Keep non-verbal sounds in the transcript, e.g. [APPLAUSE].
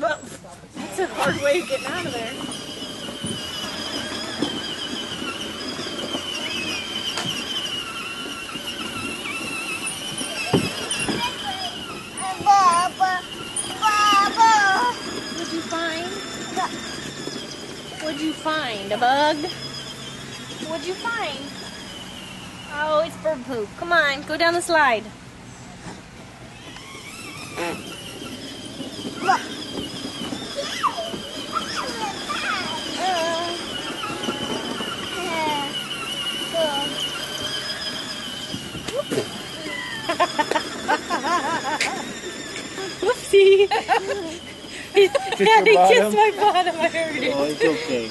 Well, that's a hard way of getting out of there. Baba, Baba. What'd you find? What'd you find? A bug? What'd you find? Oh, it's bird poop. Come on, go down the slide. Whoopsie. [LAUGHS] he, your yeah, he bottom? kissed my bottom. I heard it. Oh, it's okay.